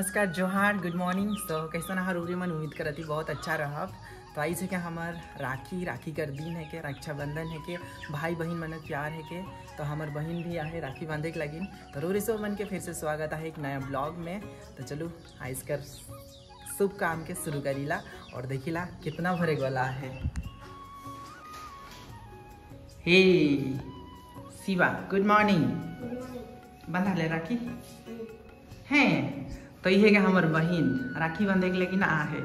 नमस्कार, जोहार। Good morning तो कैसा ना रूरी मन उम्मीद करती बहुत अच्छा रहा तो आई से क्या हमार राखी राखी कर दिन है के, रक्षाबंधन है के भाई बहन मन प्यार है के तो हमार बहन भी आहे राखी बांधे के लगिन। तो रूरी सब मन के फिर से स्वागत है एक नया ब्लॉग में। तो चलो, आइस कर शुभ काम के शुरू करीला और देखिला कितना भरे वाला है। हे, शिवा गुड मॉर्निंग बंधा ले राखी। हैं? तो ये है हमार बहन राखी बांधे के लिए लेकिन आ है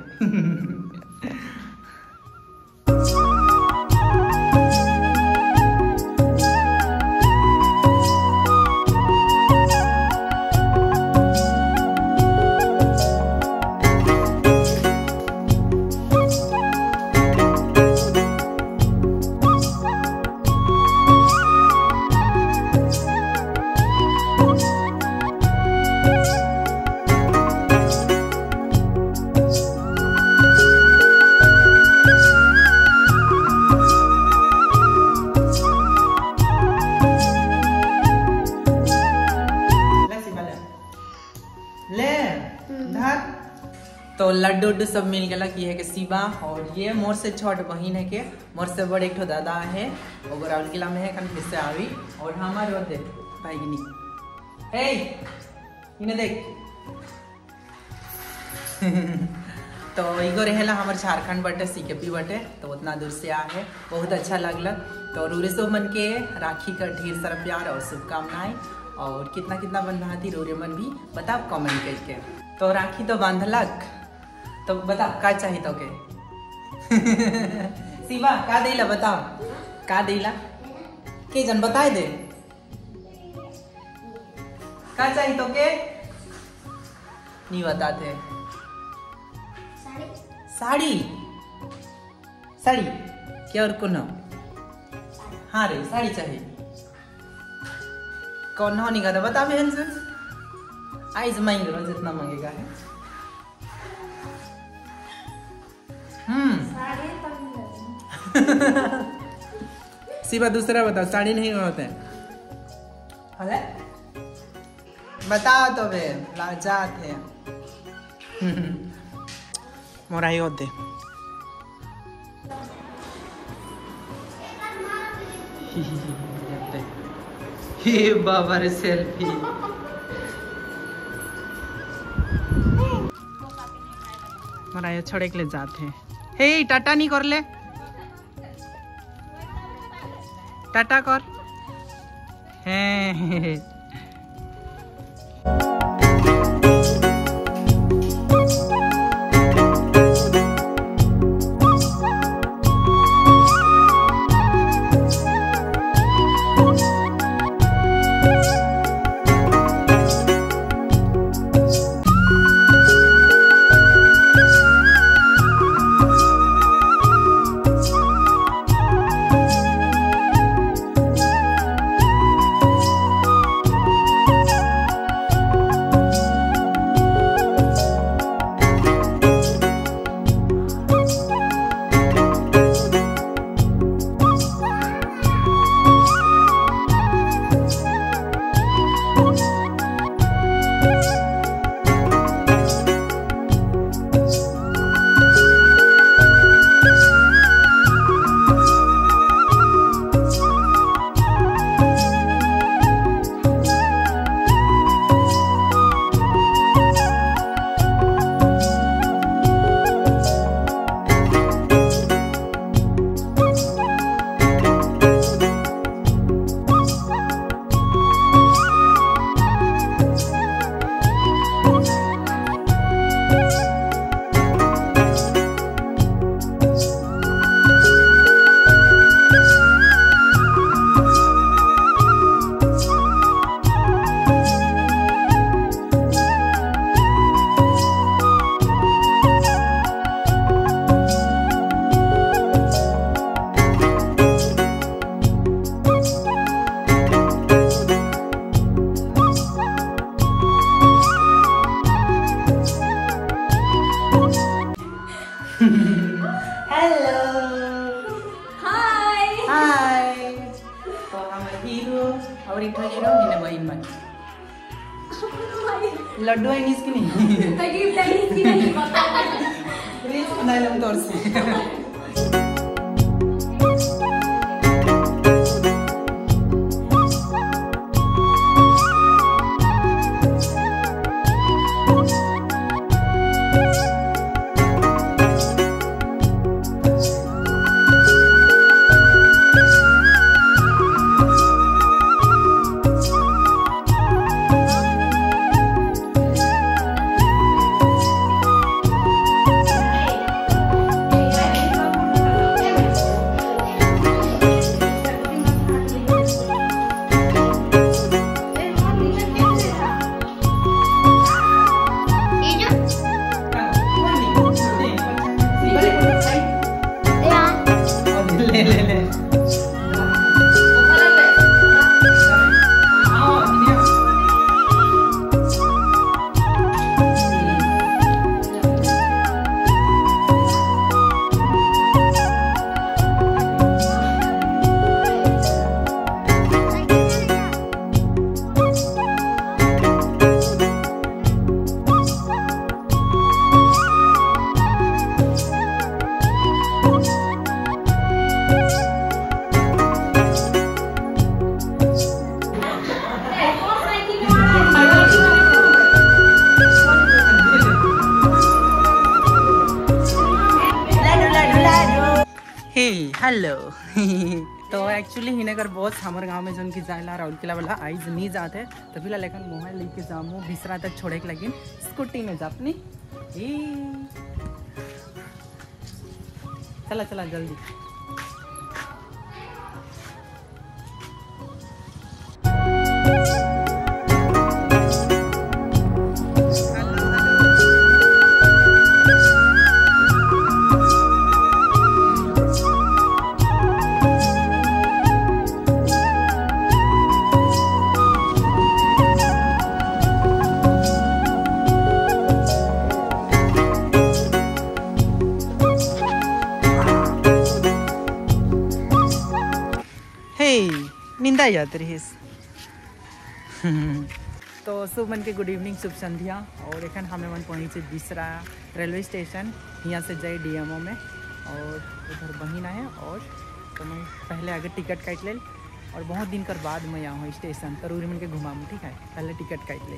लड्डू उड्डू सब मिल गया कि है के शिवा और ये मोर से छोट बहन है के, मोर से बड़े एक दादा है, और राउल किला में है, कन फिर से आवी, और हमारे और देख, भाईगिनी। हे इन्हें देख। तो इगो रहेला हमारे झारखंड बटे, सीकेपी बटे तो उतना दूर से आ है, बहुत अच्छा लगल तो रूरे सो मन के, राखी का ढेर सारा प्यार और शुभकामनाएँ, और कितना कितना बंधाती रोरे मन भी, बताओ कमेंट करके। तो राखी तो बांधलक। तो बता का चाहिए तो के शिवा का देला बताओ? का देला? के जन बताए दे। का चाहिए तो के नहीं बताते। साड़ी? साड़ी? क्या और कौन? हाँ रे, साड़ी चाहिए। कौन नहीं कहता बता से। आइज़ मांगे लो जितना मांगेगा, है। सिवा दूसरा बताओ साड़ी नहीं होते अरे बताओ तो बे लाजात है मोराई होते हे बाबा रे सेल्फी मोराई छोड़े के लिए जाते हैं। हे टाटा नहीं कर ले। टाटा कर। हैं। हेलो हाय हाय तो हम हीरो और एक हीरो ने बहन बन लड्डू है इसकी नहीं तकलीफ़ नहीं इसकी नहीं रील्स बनाए हम हेलो तो एक्चुअली हिनेकर बहुत हमारे गाँव में जो उनकी जायला राहुल किला वाला आइज़ नहीं जाते तो फ़िलहाल लेकिन मोबाइल लेके जामो बिसरा तक छोड़े के लगे, स्कूटी में जा अपनी। चला चला, जल्दी। हे निंदा याद रहीस। तो सुमन के गुड इवनिंग शुभ संध्या। और एखन हमें मन पहुँचे बिसरा रेलवे स्टेशन यहाँ से जाए डीएमओ में। और उधर बहिन आए और तो मैं पहले आगे टिकट काट ले और बहुत दिन कर बाद मैं यहाँ स्टेशन करूरी मन के घुमाऊँ ठीक है? पहले टिकट काट ले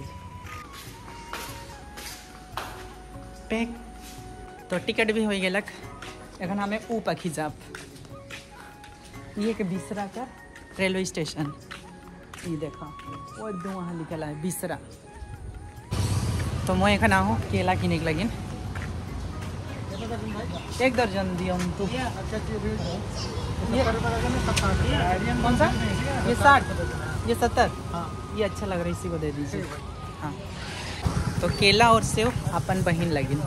पैक। तो टिकट भी हो गेलक। एखन हमें ऊपर खिंचाप ये के बिसरा का रेलवे स्टेशन। ये देखा, वो दो वहाँ लिखल है, बिसरा। तो मैं एखन आहूँ केला किने के लगिन। एक दर्जन दियो हम तो कौन सा? ये साठ। ये सत्तर। ये अच्छा लग रहा है, इसी को दे दीजिए। हाँ। तो केला और सेव अपन बहन लगिन।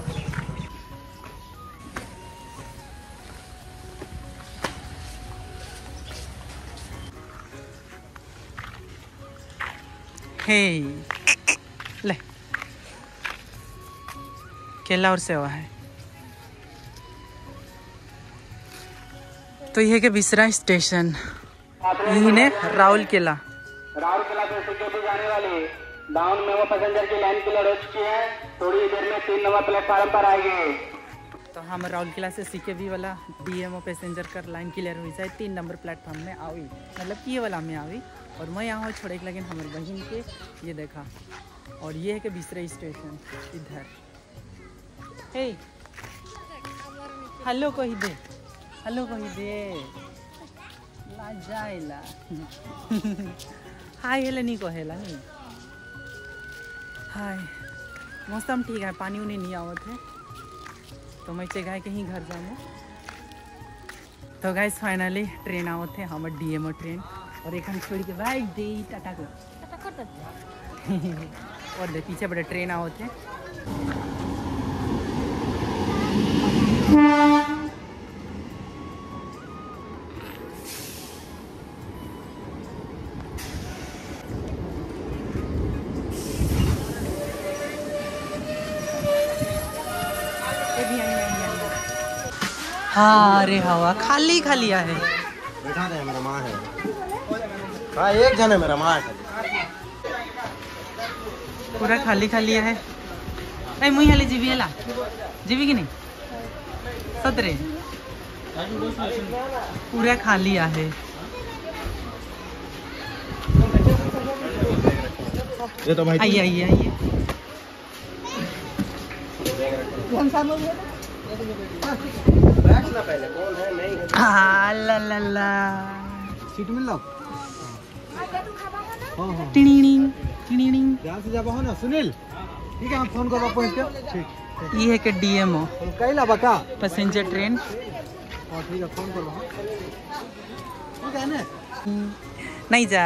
ले केला और सेवा है तो ये के बिसरा स्टेशन यही ने राहुल केला राउरकेला से सिक्योरिटी जाने वाली डाउन में वो पैसेंजर की लाइन क्लियर हो चुकी है थोड़ी देर में तीन नंबर प्लेटफार्म पर आएगी तो हम राहुल किला से सीके वी वाला डी एम ओ पैसेंजर कर लाइन क्लियर हुई जाए तीन नंबर प्लेटफॉर्म में आई मतलब कि ये वाला में आई और मैं यहाँ छोड़े के लगिन हमारे बहन के, ये देखा। और ये है कि बिसरे स्टेशन इधर। हे हेलो कही दे। हेलो कही दे। ला जाएला हाय हेला नहीं कहेला नहीं। हाय मौसम ठीक है, पानी उनी नहीं आवत है। तो मैं चे गाय कहीं घर जाऊँ तो गाइस फाइनली ट्रेन आवत है हमार डीएमओ ट्रेन और एक हम छोड़ के भाई दे टाटा को और दे पीछे बड़े ट्रेन आवत है हाँ अरे हवा खाली खाली है। बैठा दे मेरा माँ है। हाँ एक जन है मेरा माँ है। पूरा खाली खाली है। ए मुई हाले जीवी हला जीवी कि नहीं? सतरे पूरा खाली आहे ये तो भाई आइए आइए आइए। बैठ ना पहले कौन है नहीं है? आ, ला ला ला। सीट मिल लो हाँ टिणिणिंग टिणिणिंग ध्यान से जाबो ना सुनील? ठीक है हम फ़ोन पहुँच के। ठीक ये है के डीएमओ कैला बका पैसेंजर ट्रेन हाँ ठीक है फ़ोन। ठीक है ना? नहीं जा।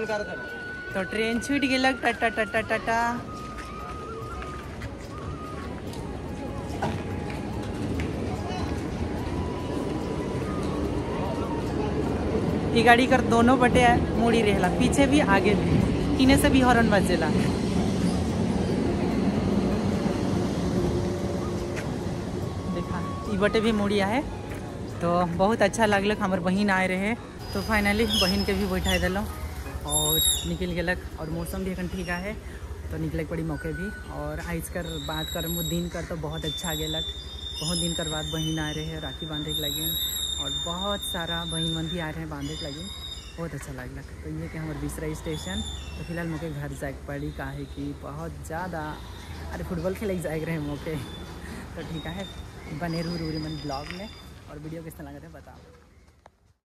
फ़ोन कर तो ट्रेन छूट गेलक टाटा टाटा टाटा ई गाड़ी कर दोनों बटे है, मुड़ी रहेला। पीछे भी, आगे भी। तीने से भी हॉर्न बजेला। देखा, ई बटे भी मुड़िया है तो बहुत अच्छा लगल हमार बहन आए रहे। तो फाइनली बहन के भी बैठा दिलों। और निकल गेलक और मौसम भी अखन ठीक है। तो निकले पड़ी मौके भी और आइज़ कर बात कर वो दिन कर तो बहुत अच्छा गेलक बहुत दिन कर बाद बहन आए रहे राखी बांधे के लगे। और बहुत सारा बहन मन भी आ रहे हैं बांधे के लगे। बहुत अच्छा लगलक तो ये कि हमारे बिसरा स्टेशन। तो फ़िलहाल मौके घर जाए पड़ी का है कि बहुत ज़्यादा। अरे, फुटबॉल खेले जाए रहे मौके। तो ठीक है, बने रू रूरी मन ब्लॉग में। और वीडियो किस तरह लगा था बताओ।